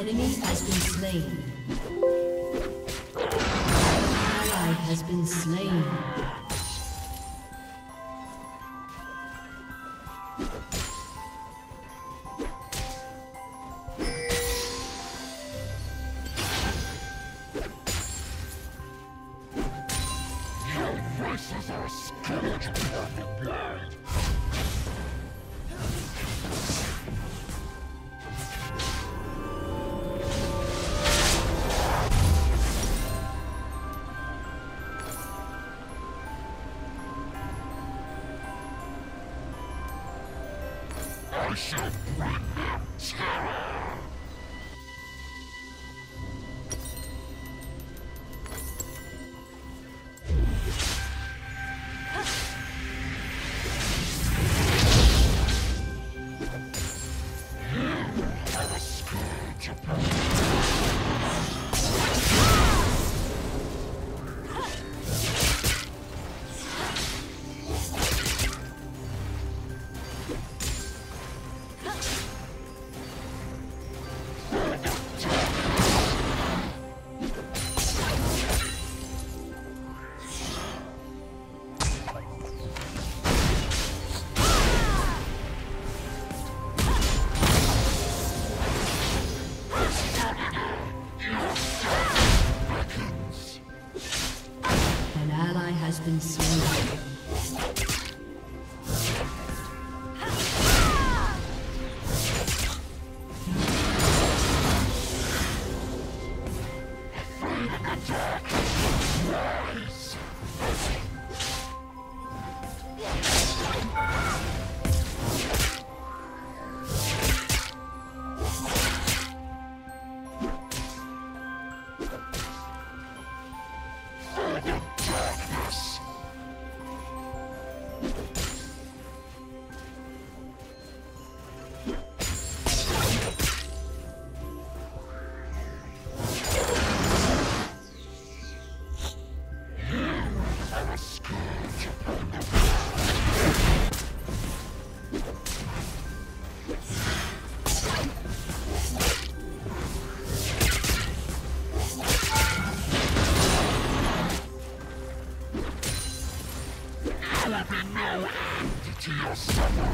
enemy has been slain. An ally has been slain. Yes.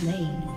Slain.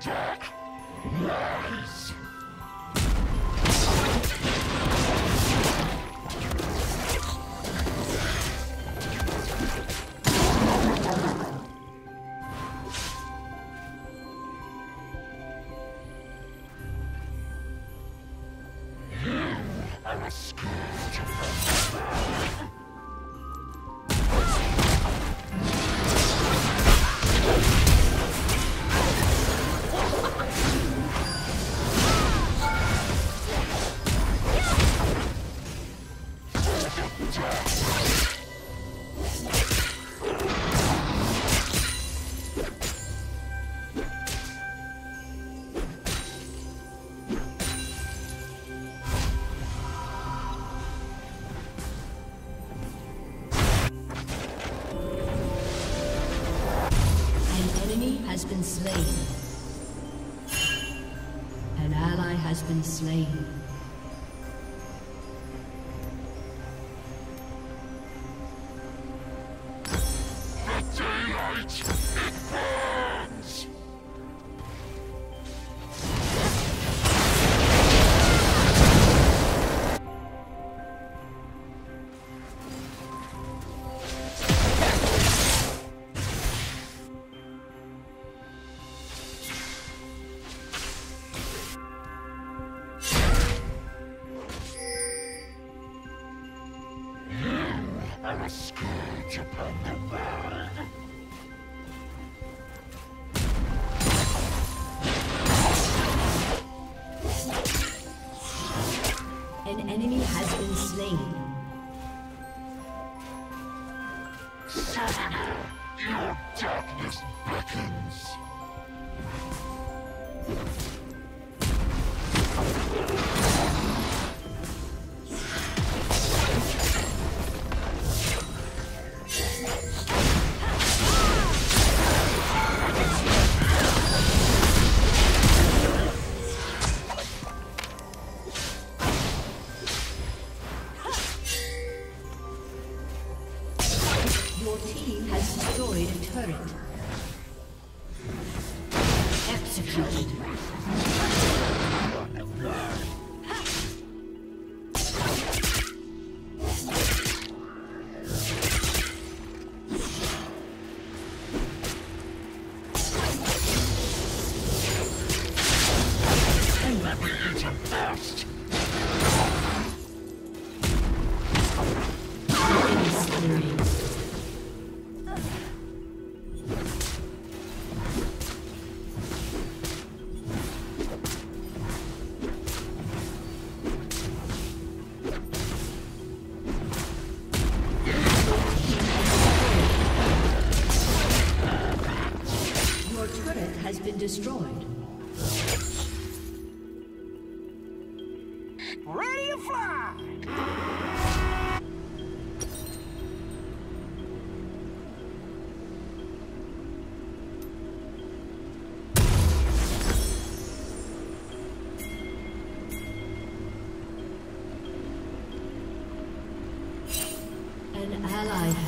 Afraid of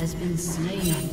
has been slain.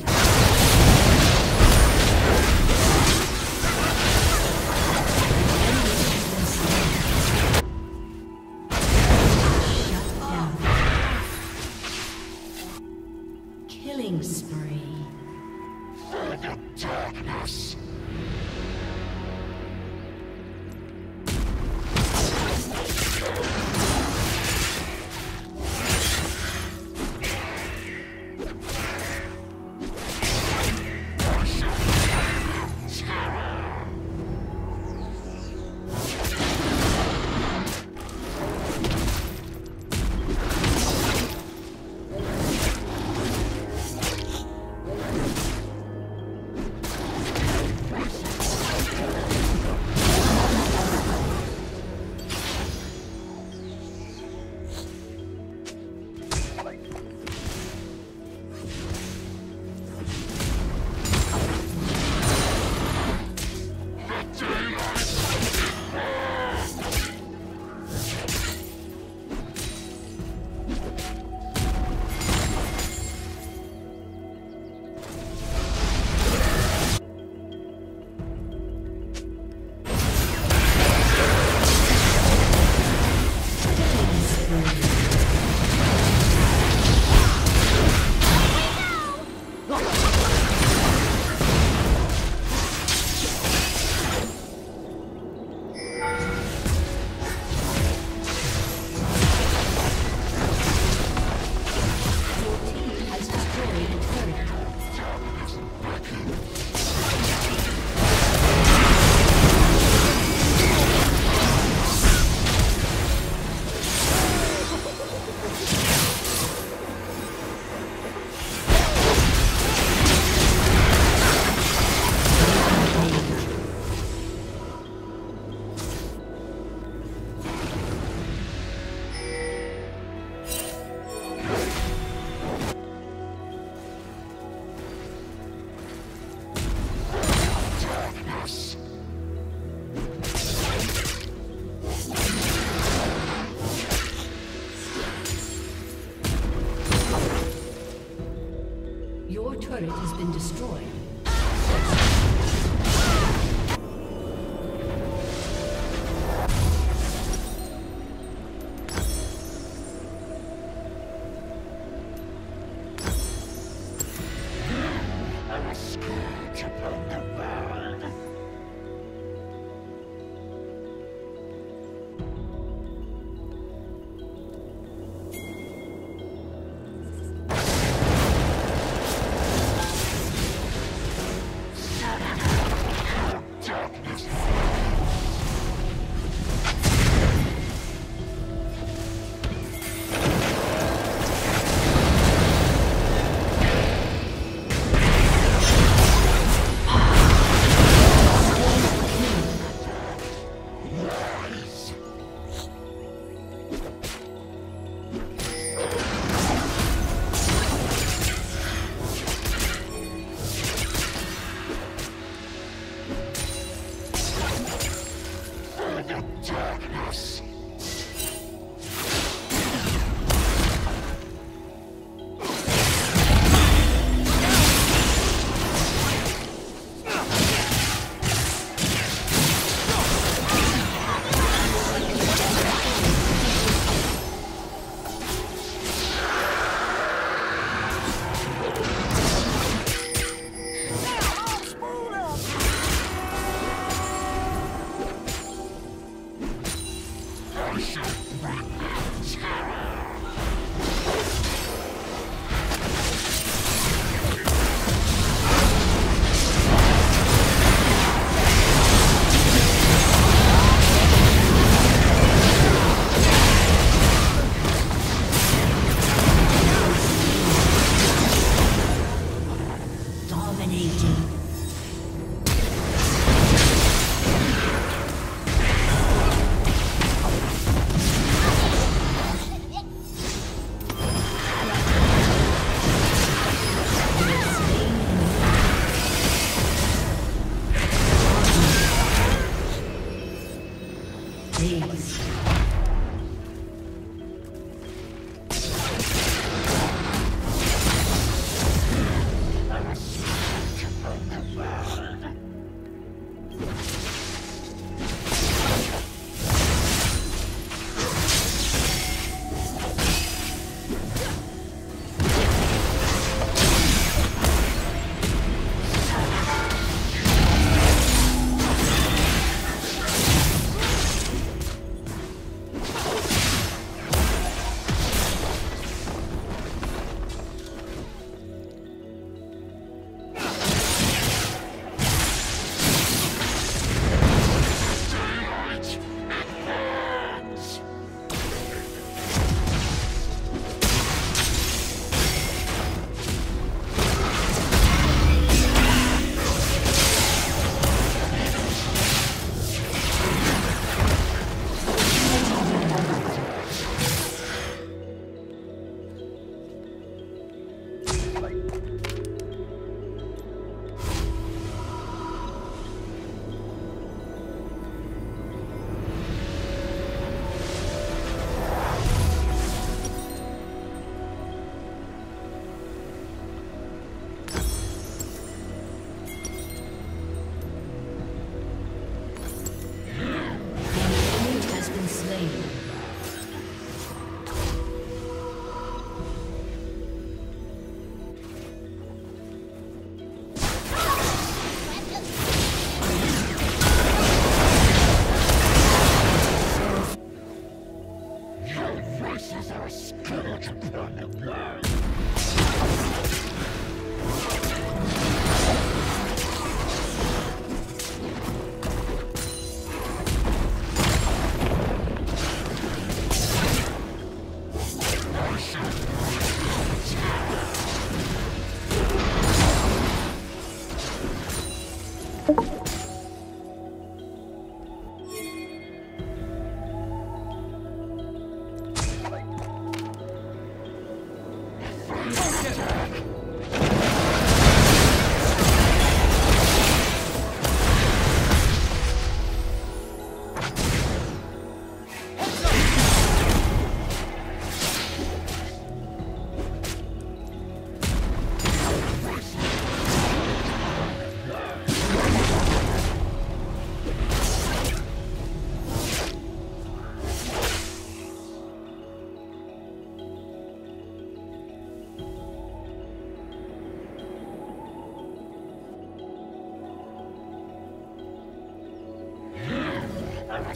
A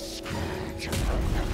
to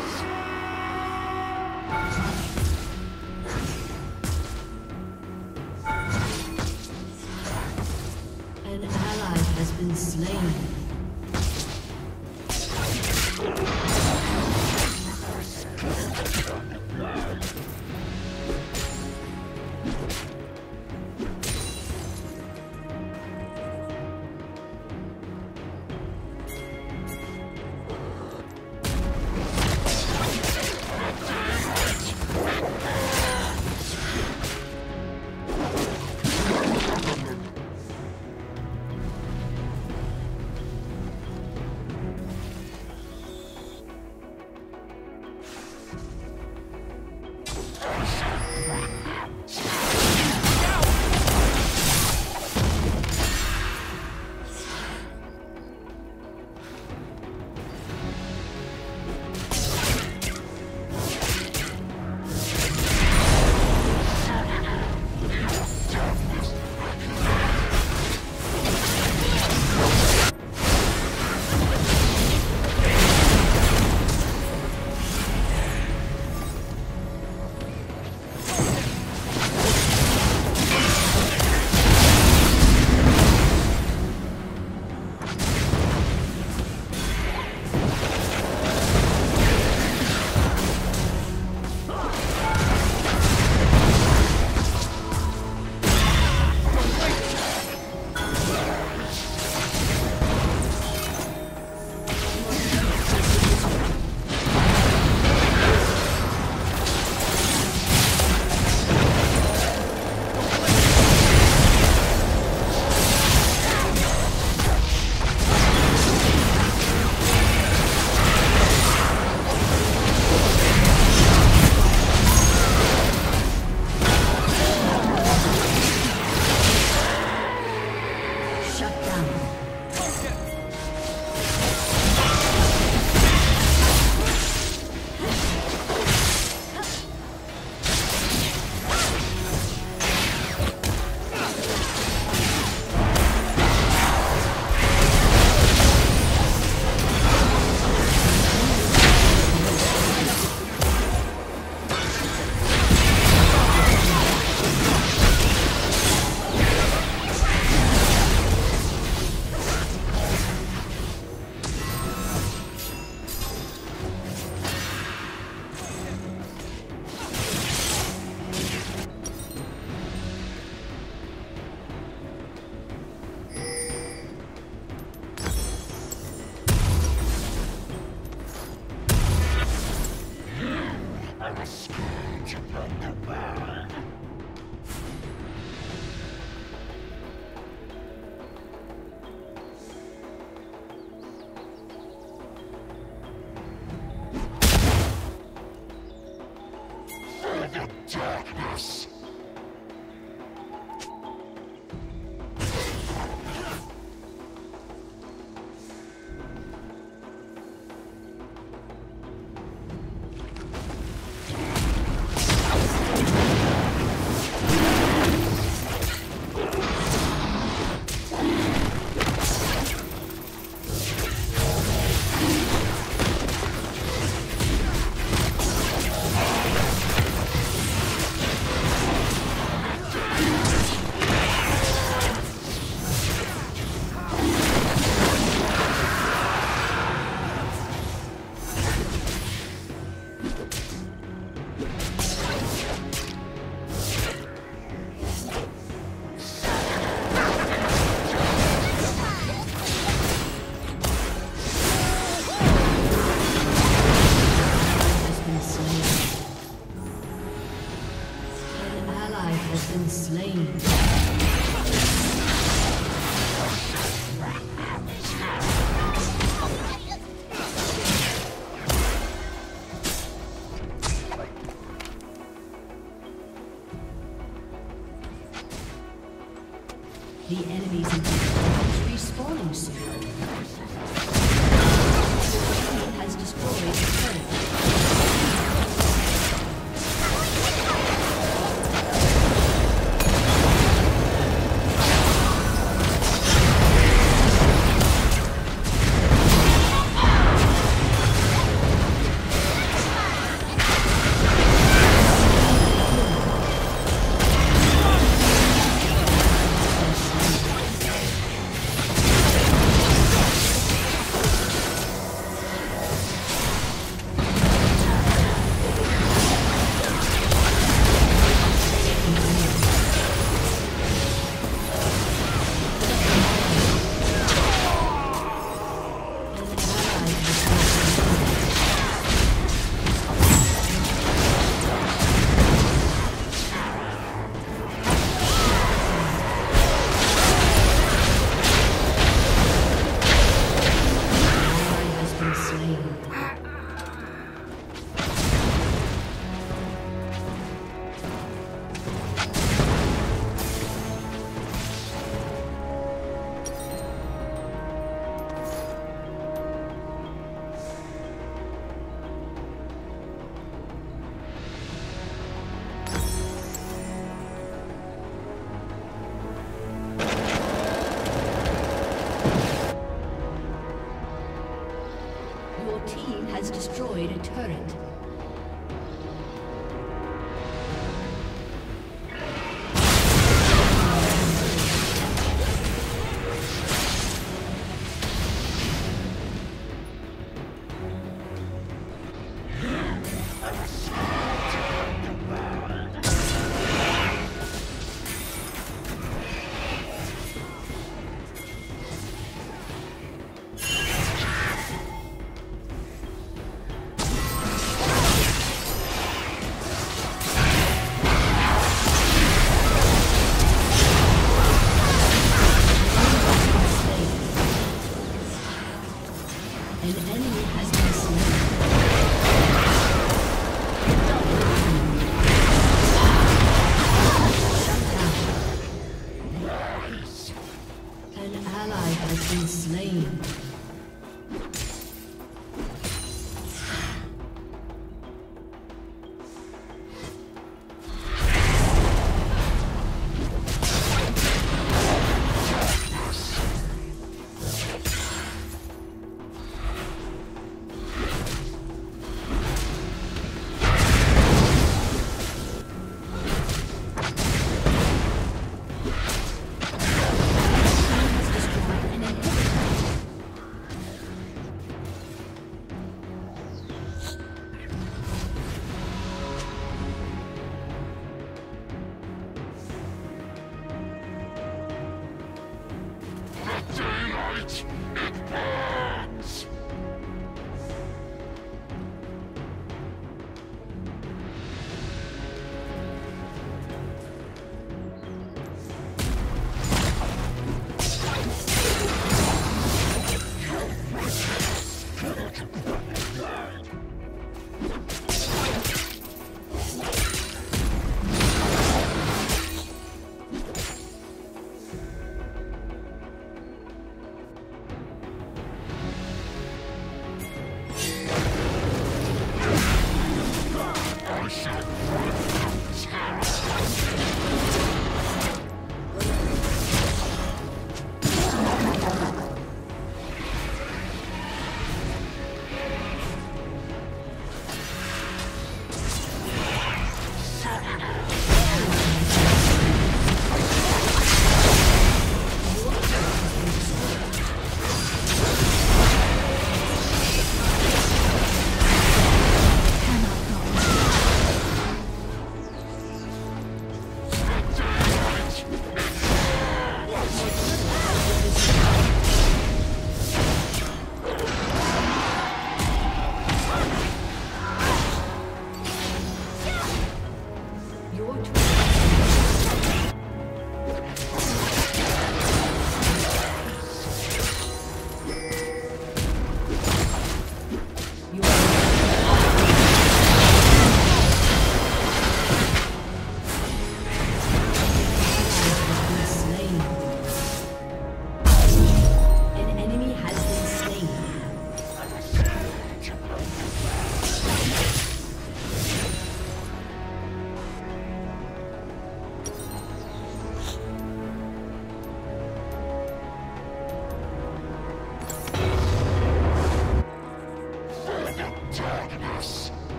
destroyed a turret.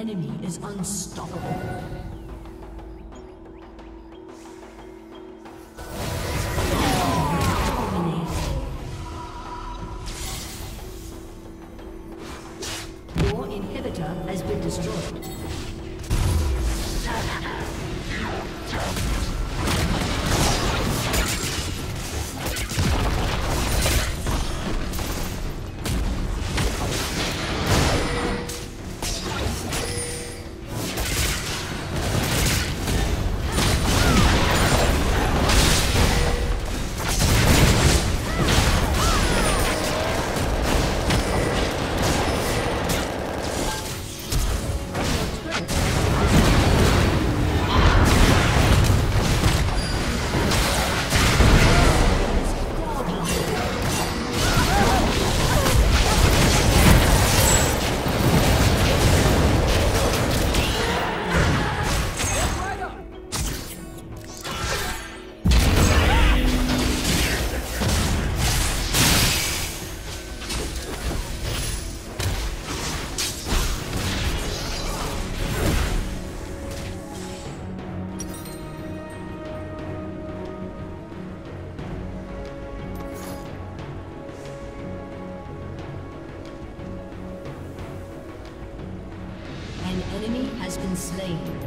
enemy is unstoppable. Slain.